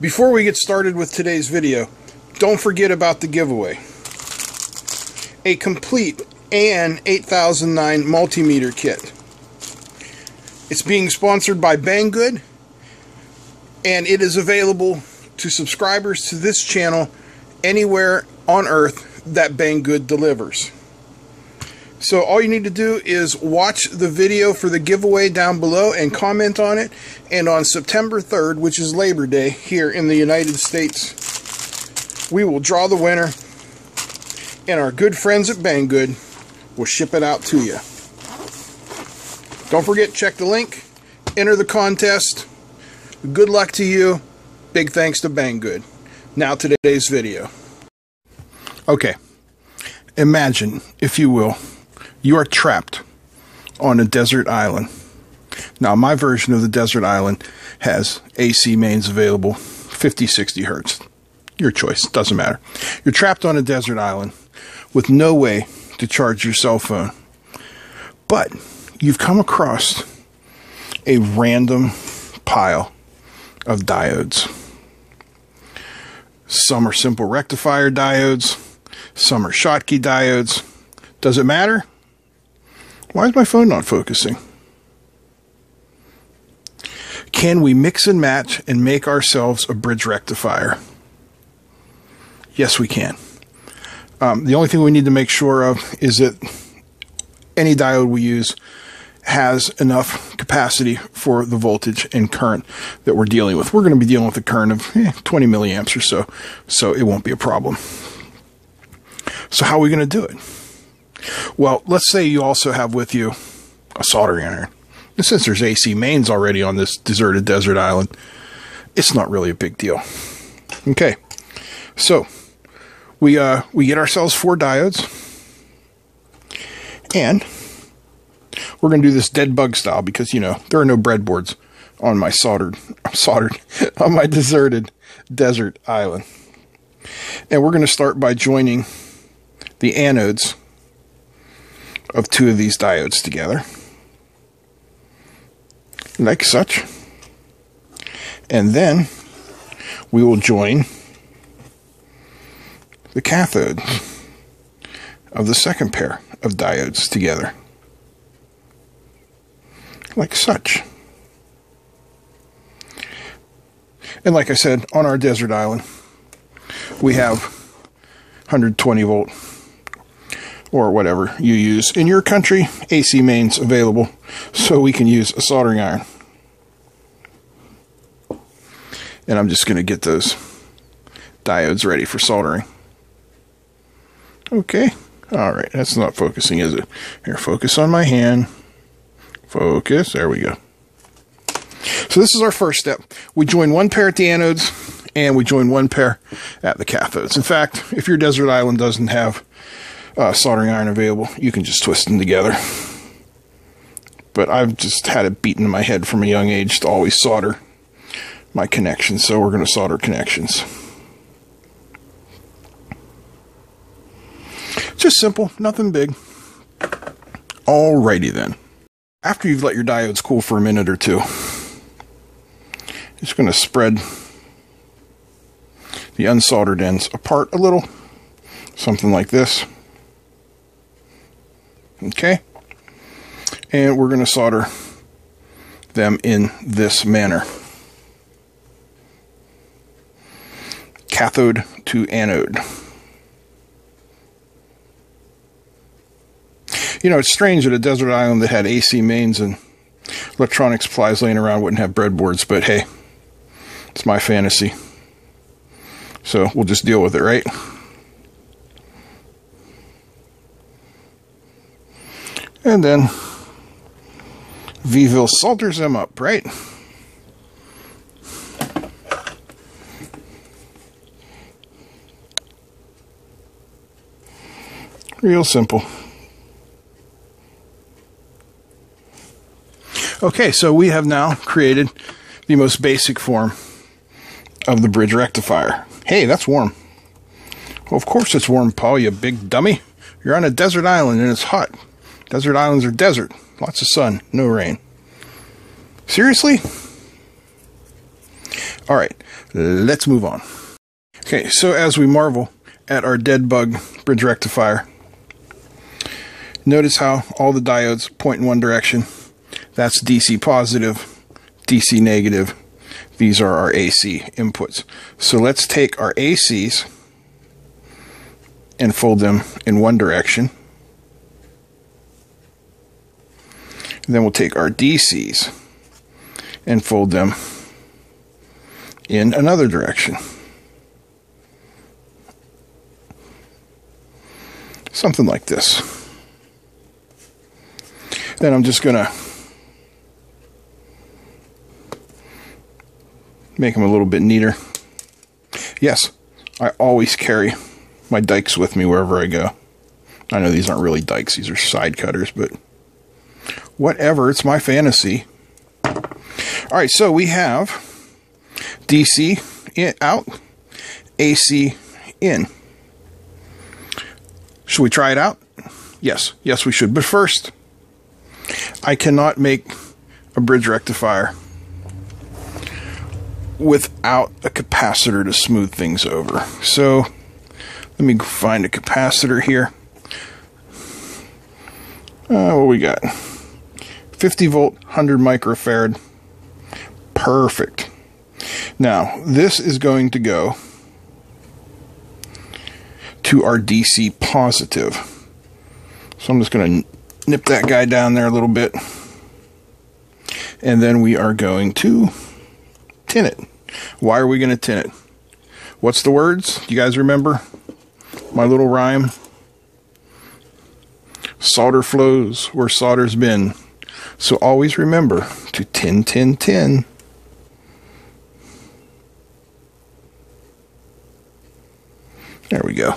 Before we get started with today's video, don't forget about the giveaway. A complete AN 8009 multimeter kit. It's being sponsored by Banggood, and it is available to subscribers to this channel anywhere on earth that Banggood delivers. So all you need to do is watch the video for the giveaway down below and comment on it. And on September 3rd, which is Labor Day here in the United States, we will draw the winner and our good friends at Banggood will ship it out to you. Don't forget, check the link, enter the contest. Good luck to you. Big thanks to Banggood. Now to today's video. Okay, imagine, if you will, you are trapped on a desert island. Now, my version of the desert island has AC mains available, 50, 60 hertz. Your choice, doesn't matter. You're trapped on a desert island with no way to charge your cell phone. But you've come across a random pile of diodes. Some are simple rectifier diodes, some are Schottky diodes. Does it matter? Why is my phone not focusing? Can we mix and match and make ourselves a bridge rectifier? Yes, we can. Um, the only thing we need to make sure of is that any diode we use has enough capacity for the voltage and current that we're dealing with. We're going to be dealing with a current of eh, 20 milliamps or so, so it won't be a problem. So how are we going to do it? Well, let's say you also have with you a soldering iron. And since there's AC mains already on this deserted desert island, it's not really a big deal. Okay, so we uh, we get ourselves four diodes, and we're to do this dead bug style because you know there are no breadboards on my soldered soldered on my deserted desert island, and we're to start by joining the anodes of two of these diodes together, like such. And then we will join the cathode of the second pair of diodes together, like such. And like I said, on our desert island, we have 120 volt or whatever you use. In your country, AC mains available, so we can use a soldering iron. And I'm just going to get those diodes ready for soldering. Okay. All right. That's not focusing, is it? Here, focus on my hand. Focus. There we go. So this is our first step. We join one pair at the anodes and we join one pair at the cathodes. In fact, if your desert island doesn't have uh, soldering iron available, you can just twist them together. But I've just had it beaten in my head from a young age to always solder my connections, so we're going to solder connections. Just simple, nothing big. Alrighty then. After you've let your diodes cool for a minute or two, just going to spread the unsoldered ends apart a little, something like this. Okay? And we're going to solder them in this manner. Cathode to anode. You know, it's strange that a desert island that had AC mains and electronic supplies laying around wouldn't have breadboards, but hey, it's my fantasy. So we'll just deal with it, right? And then Veville salters them up, right? Real simple. Okay, so we have now created the most basic form of the bridge rectifier. Hey, that's warm. Well, of course it's warm, Paul, you big dummy. You're on a desert island and it's hot. Desert islands are desert. Lots of sun, no rain. Seriously? All right, let's move on. Okay, so as we marvel at our dead bug bridge rectifier, notice how all the diodes point in one direction. That's DC positive, DC negative. These are our AC inputs. So let's take our ACs and fold them in one direction. And then we'll take our DCs and fold them in another direction. Something like this. Then I'm just going to make them a little bit neater. Yes, I always carry my dikes with me wherever I go. I know these aren't really dikes, these are side cutters, but whatever, it's my fantasy. All right, so we have DC in, out, AC in. Should we try it out? Yes, yes, we should. But first, I cannot make a bridge rectifier without a capacitor to smooth things over. So let me find a capacitor here. Uh, what we got? 50 volt, 100 microfarad. Perfect. Now, this is going to go to our DC positive. So I'm just going to nip that guy down there a little bit. And then we are going to tin it. Why are we going to tin it? What's the words? You guys remember my little rhyme? Solder flows where solder's been. So always remember to tin, tin, tin. There we go.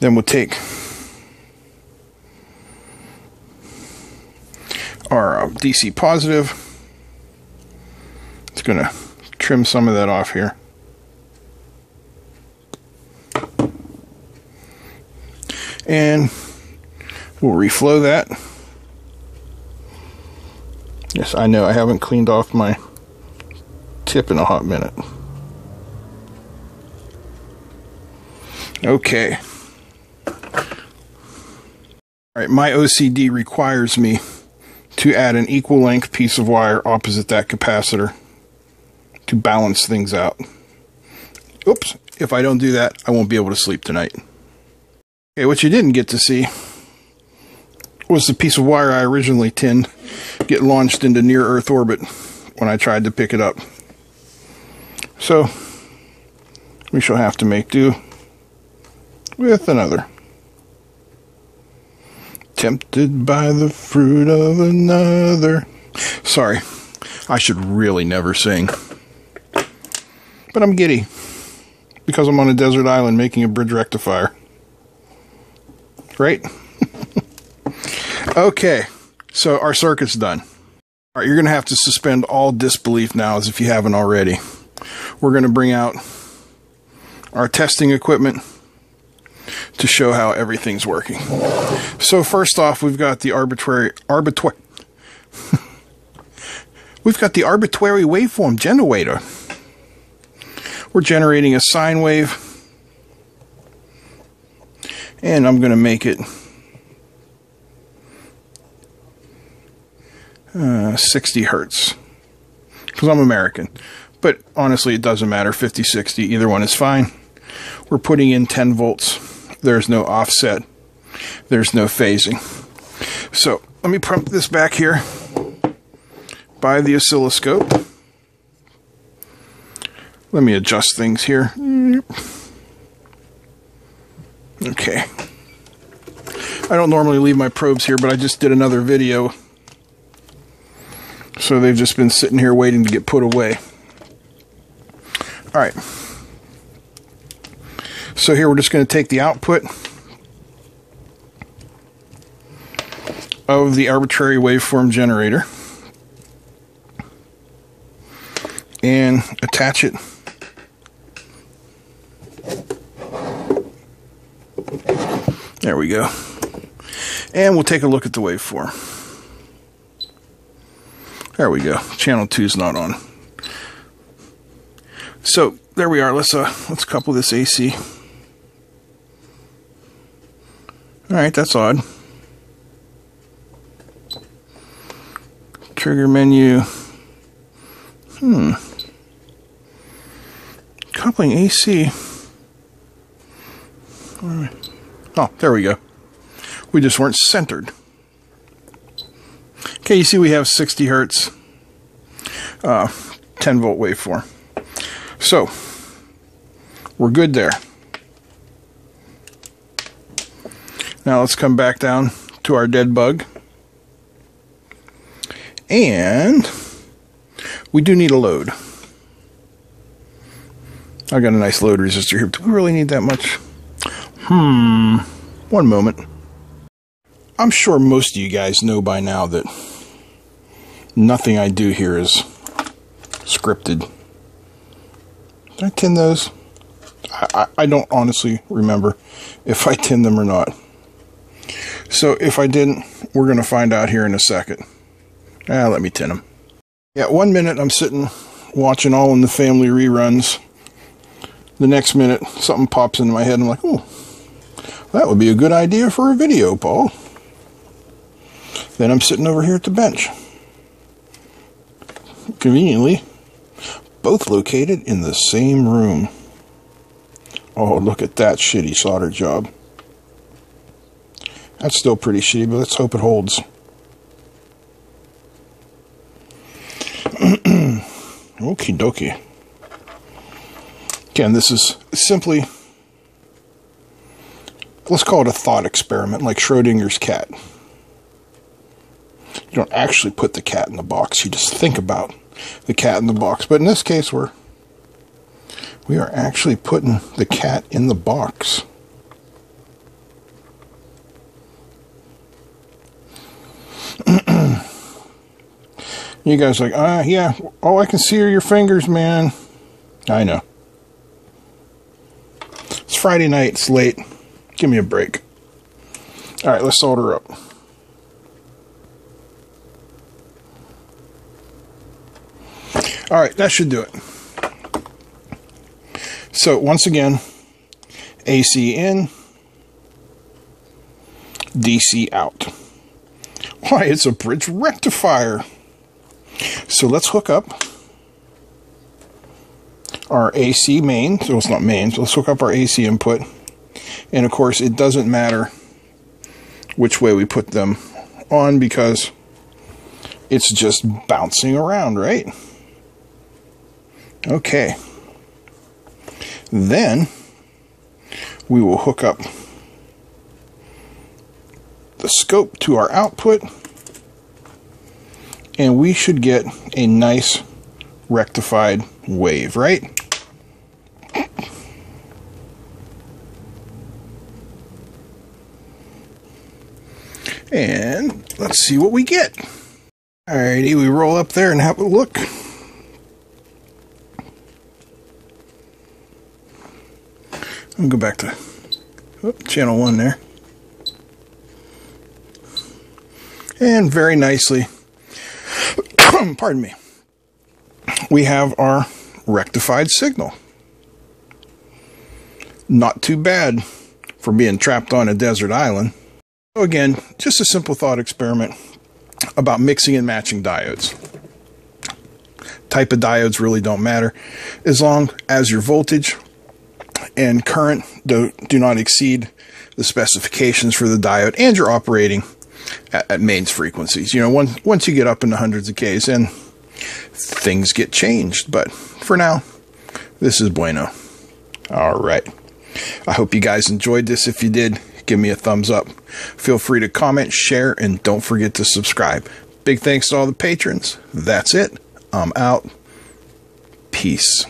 Then we'll take our uh, DC positive. It's going to trim some of that off here. And we'll reflow that. Yes, I know I haven't cleaned off my tip in a hot minute. Okay. All right, my OCD requires me to add an equal length piece of wire opposite that capacitor to balance things out. Oops, if I don't do that, I won't be able to sleep tonight. Okay, what you didn't get to see was the piece of wire I originally tinned get launched into near Earth orbit when I tried to pick it up. So, we shall have to make do with another. Tempted by the fruit of another. Sorry, I should really never sing. But I'm giddy because I'm on a desert island making a bridge rectifier. Right? Okay, so our circuit's done. All right, you're going to have to suspend all disbelief now as if you haven't already. We're going to bring out our testing equipment to show how everything's working. So first off, we've got the arbitrary arbitrary we've got the arbitrary waveform generator. We're generating a sine wave, and I'm going to make it uh, 60 hertz because I'm American. But honestly, it doesn't matter 50, 60, either one is fine. We're putting in 10 volts there's no offset, there's no phasing. So let me pump this back here by the oscilloscope. Let me adjust things here. Okay. I don't normally leave my probes here, but I just did another video. So they've just been sitting here waiting to get put away. All right. So here we're just going to take the output of the arbitrary waveform generator and attach it There we go. And we'll take a look at the waveform. There we go. Channel 2 is not on. So there we are. Let's uh let's couple this AC. All right, that's odd. Trigger menu. Hmm. Coupling AC. Oh, there we go. We just weren't centered. Okay, you see we have 60 hertz, uh, 10 volt waveform. So, we're good there. Now let's come back down to our dead bug. And we do need a load. I got a nice load resistor here. Do we really need that much? Hmm. One moment. I'm sure most of you guys know by now that nothing I do here is scripted. Did I tin those? I, I, I don't honestly remember if I tin them or not. So if I didn't, we're going to find out here in a second. Ah, let me tin them. Yeah, one minute I'm sitting watching All in the Family reruns. The next minute, something pops into my head. I'm like, oh, that would be a good idea for a video, Paul. Then I'm sitting over here at the bench. Conveniently, both located in the same room. Oh, look at that shitty solder job. That's still pretty shitty, but let's hope it holds. Okie dokie. Again, this is simply, let's call it a thought experiment, like Schrodinger's cat. You don't actually put the cat in the box, you just think about the cat in the box. But in this case, we're we are actually putting the cat in the box. you guys like, ah, uh, yeah, all I can see are your fingers, man. I know. It's Friday night, it's late. Give me a break. All right, let's solder up. All right, that should do it. So once again, AC in, DC out. Why, it's a bridge rectifier. So let's hook up our AC main. So it's not main. So let's hook up our AC input. And of course, it doesn't matter which way we put them on because it's just bouncing around, right? Okay. Then we will hook up the scope to our output and we should get a nice rectified wave, right? And let's see what we get. Alrighty, we roll up there and have a look. Go back to oh, channel one there. And very nicely, pardon me, we have our rectified signal. Not too bad for being trapped on a desert island. So again, just a simple thought experiment about mixing and matching diodes. Type of diodes really don't matter as long as your voltage and current do, do not exceed the specifications for the diode and you're operating at, at mains frequencies. You know, once, once you get up into hundreds of Ks, and things get changed. But for now, this is bueno. All right. I hope you guys enjoyed this. If you did, give me a thumbs up. Feel free to comment, share, and don't forget to subscribe. Big thanks to all the patrons. That's it. I'm out. Peace.